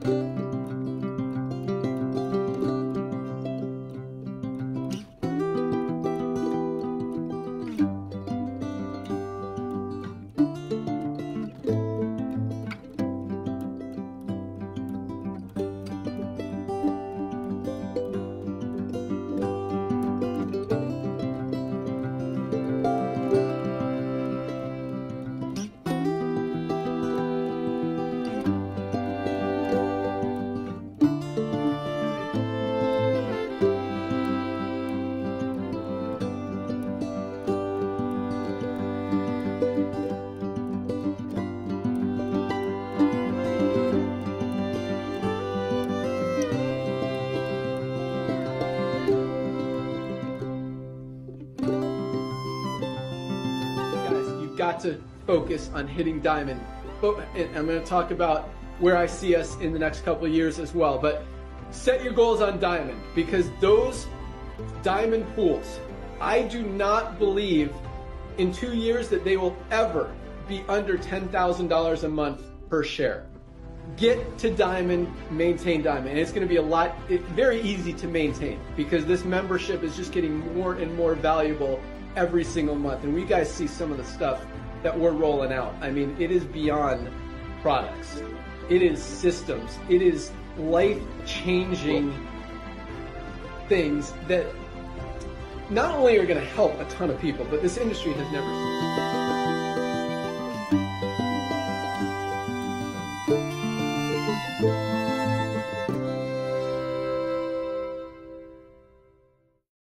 guys, you've got to focus on hitting diamond. But I'm going to talk about where I see us in the next couple of years as well. But set your goals on diamond because those diamond pools, I do not believe in two years that they will ever be under $10,000 a month per share. Get to diamond, maintain diamond. And it's going to be a lot, it, very easy to maintain because this membership is just getting more and more valuable every single month. And we guys see some of the stuff that we're rolling out. I mean, it is beyond products, it is systems, it is life changing things that not only are going to help a ton of people, but this industry has never seen.